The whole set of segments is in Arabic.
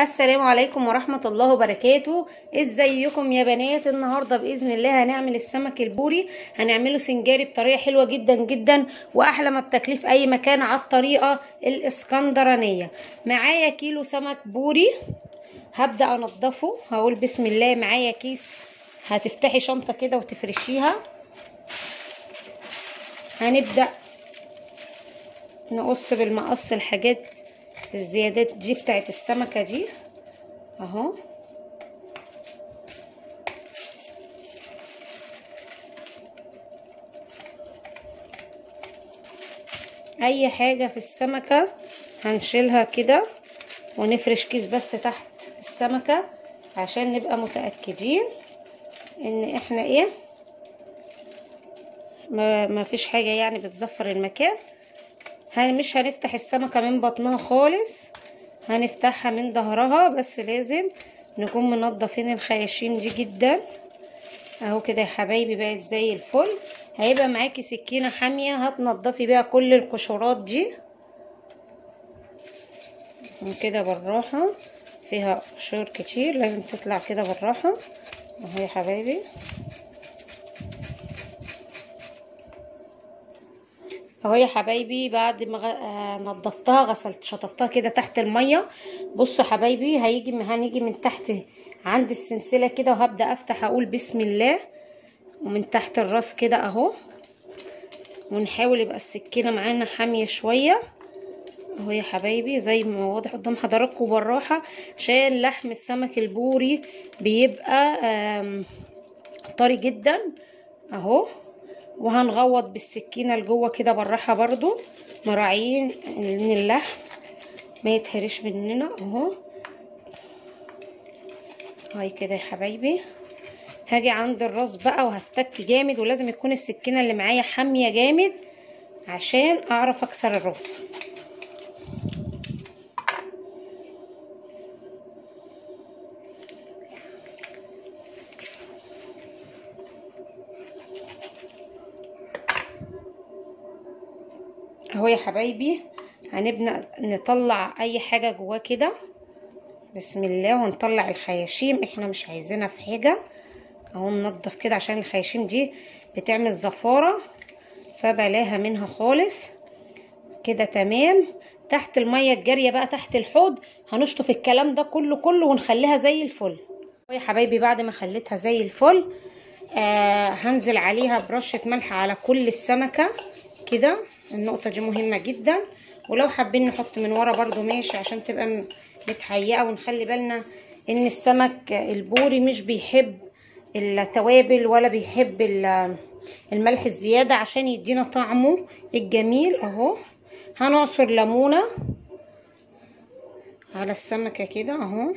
السلام عليكم ورحمة الله وبركاته. إزيكم يا بنات؟ النهاردة بإذن الله هنعمل السمك البوري. هنعمله سنجاري بطريقة حلوة جدا جدا وأحلى ما بتاكليه في أي مكان على الطريقة الإسكندرانية. معايا كيلو سمك بوري. هبدأ أنضفه. هقول بسم الله معايا كيس هتفتحي شنطة كده وتفرشيها. هنبدأ نقص بالمقص الحاجات الزيادات دي بتاعت السمكة دي. أهو. أي حاجة في السمكة هنشيلها كده ونفرش كيس بس تحت السمكة عشان نبقى متأكدين إن إحنا إيه ما, فيش حاجة يعني بتزفر المكان. هن مش هنفتح السمكة من بطنها خالص هنفتحها من ظهرها بس لازم نكون منضفين الخياشيم دي جدا. أهو كده يا حبايبي بقت زي الفل. هيبقى معاكي سكينة حامية هتنضفي بيها كل القشورات دي. كده بالراحة. فيها قشور كتير لازم تطلع كده بالراحة. أهو يا حبايبي. اهو يا حبايبي بعد ما غ... نضفتها غسلت شطفتها كده تحت المية. بصوا حبايبي هيجي هنيجي من تحت عند السلسلة كده وهبدأ أفتح أقول بسم الله. ومن تحت الراس كده أهو. ونحاول يبقى السكينة معانا حامية شوية. اهو يا حبايبي زي ما واضح قدام حضراتكم بالراحة. عشان لحم السمك البوري بيبقى طري جدا. اهو. وهنغوط بالسكينة لجوه كده بالراحه برضو. مراعيين إن اللحم ما يتهرش مننا. أهو. هاي كده يا حبايبي. هاجي عند الراس بقى وهتك جامد ولازم يكون السكينة اللي معايا حامية جامد عشان أعرف أكسر الراس. اهو يا حبايبي هنبدأ نطلع أي حاجة جواه كده. بسم الله ونطلع الخياشيم. إحنا مش عايزينها في حاجة. أهو ننضف كده عشان الخياشيم دي بتعمل زفارة فبلاها منها خالص. كده تمام. تحت المية الجارية بقى تحت الحوض هنشطف الكلام ده كله كله ونخليها زي الفل. يا حبايبي بعد ما خليتها زي الفل آه هنزل عليها برشة ملح على كل السمكة كده. النقطة دي مهمة جدا. ولو حابين نحط من ورا برضو ماشي عشان تبقى متهيئة ونخلي بالنا إن السمك البوري مش بيحب التوابل ولا بيحب الملح الزيادة عشان يدينا طعمه الجميل. أهو. هنعصر ليمونة على السمكة كده. أهو.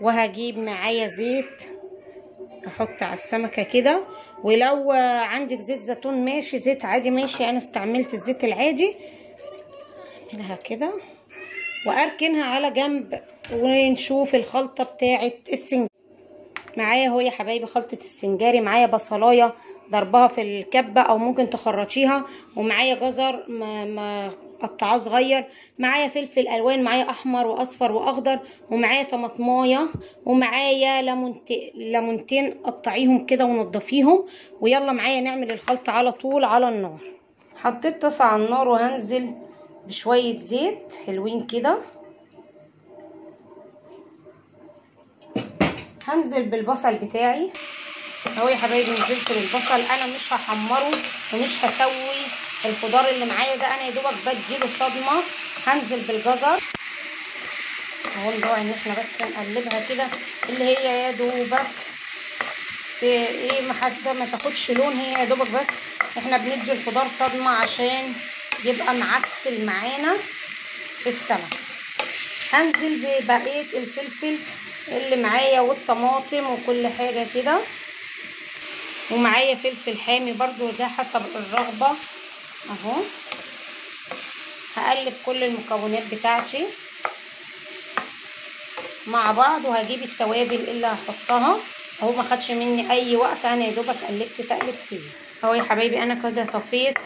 وهجيب معايا زيت. أحط على السمكة كده. ولو عندك زيت زيتون ماشي زيت عادي ماشي. أنا استعملت الزيت العادي. أعملها كده. وأركنها على جنب ونشوف الخلطة بتاعة السنجاري معايا أهو يا حبايبي خلطة السنجاري. معايا بصلاية ضربها في الكبة أو ممكن تخرطيها. ومعايا جزر ما, ما قطعاه صغير معايا فلفل ألوان معايا أحمر وأصفر وأخضر ومعايا طماطماية ومعايا ليمونتين ليمونتين قطعيهم كده ونضفيهم ويلا معايا نعمل الخلطة على طول على النار. حطيت طاسة على النار وهنزل بشوية زيت حلوين كده. هنزل بالبصل بتاعي. أهو يا حبايبي نزلت بالبصل أنا مش هحمره ومش هسوي الخضار اللي معايا ده أنا يا دوبك بديله صدمة. هنزل بالجزر. أهو نراعي إن إحنا بس نقلبها كده اللي هي يا دوبك. إيه ما حتى ما تاخدش لون هي يا دوبك بس. إحنا بندي الخضار صدمة عشان يبقى معسل معانا في السمك هنزل ببقية الفلفل اللي معايا والطماطم وكل حاجة كده. ومعايا فلفل حامي برضو ده حسب الرغبة. أهو. هقلب كل المكونات بتاعتي مع بعض وهجيب التوابل اللي هحطها. أهو ما خدش مني أي وقت أنا يا دوبك قلبت تقلب فيه. أهو يا حبايبي أنا كده طفيت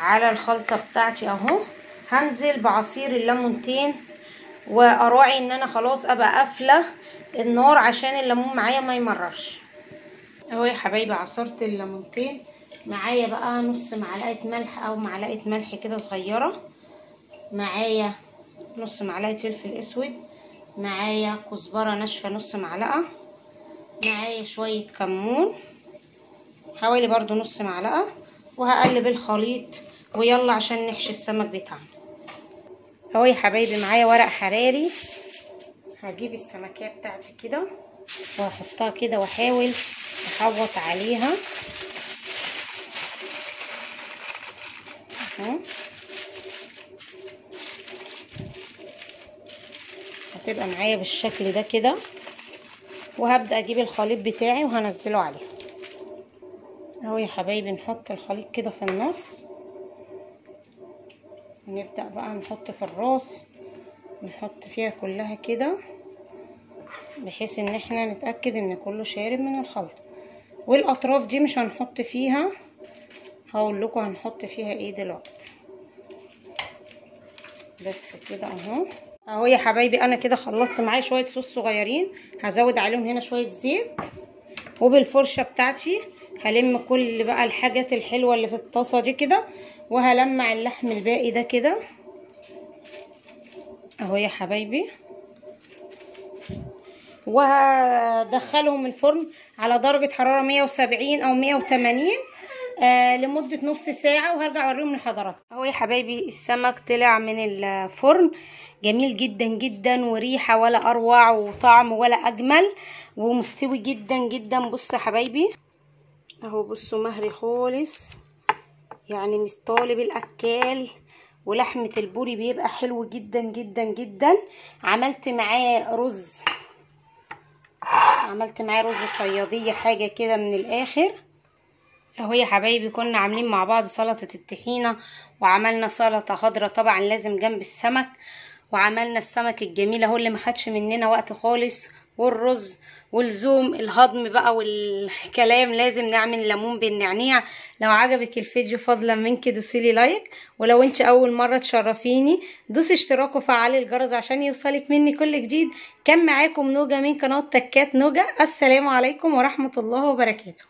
على الخلطة بتاعتي أهو. هنزل بعصير الليمونتين وأراعي إن أنا خلاص أبقى قافلة النار عشان الليمون معايا ما يمررش. أهو يا حبايبي عصرت الليمونتين. معايا بقى نص معلقة ملح أو معلقة ملح كده صغيرة. معايا نص معلقة فلفل أسود. معايا كزبرة ناشفة نص معلقة. معايا شوية كمون. حوالي برضو نص معلقة. وهقلب الخليط. ويلا عشان نحشي السمك بتاعنا. اهو يا حبايبي معايا ورق حراري. هجيب السمكية بتاعتي كده. وهحطها كده وأحاول احوط عليها. هتبقى معايا بالشكل ده كده. وهبدأ أجيب الخليط بتاعي وهنزله عليه. أهو يا حبايبي نحط الخليط كده في النص. نبدأ بقى نحط في الراس نحط فيها كلها كده بحيث إن إحنا نتأكد إن كله شارب من الخلط والأطراف دي مش هنحط فيها هقول لكم هنحط فيها إيه دلوقتي. بس كده اهو. اهو يا حبايبي أنا كده خلصت معايا شوية صوص صغيرين. هزود عليهم هنا شوية زيت. وبالفرشة بتاعتي هلم كل بقى الحاجات الحلوة اللي في الطاسة دي كده وهلمع اللحم الباقي ده كده. اهو يا حبايبي. وهدخلهم الفرن على درجة حرارة 170 أو 180 آه لمدة نص ساعة وهرجع أوريهم لحضراتكم. أهو يا حبايبي السمك طلع من الفرن. جميل جدا جدا وريحة ولا أروع وطعم ولا أجمل ومستوي جدا جدا. بصوا يا حبايبي أهو بصوا مهري خالص. يعني مش طالب الاكال ولحمة البوري بيبقى حلو جدا جدا جدا. عملت معاه رز. عملت معاه رز صيادية حاجة كده من الآخر. اهو يا حبايبي كنا عاملين مع بعض سلطة الطحينة وعملنا سلطة خضرة طبعا لازم جنب السمك وعملنا السمك الجميل اهو اللي ما خدش مننا وقت خالص والرز والزوم الهضم بقى والكلام لازم نعمل ليمون بالنعناع. لو عجبك الفيديو فضلا منك دوسيلي like ولو انت أول مرة تشرفيني دوسي اشتراك وفعلي الجرس عشان يوصلك مني كل جديد. كان معاكم نوجة من قناة تكات نوجة. السلام عليكم ورحمة الله وبركاته.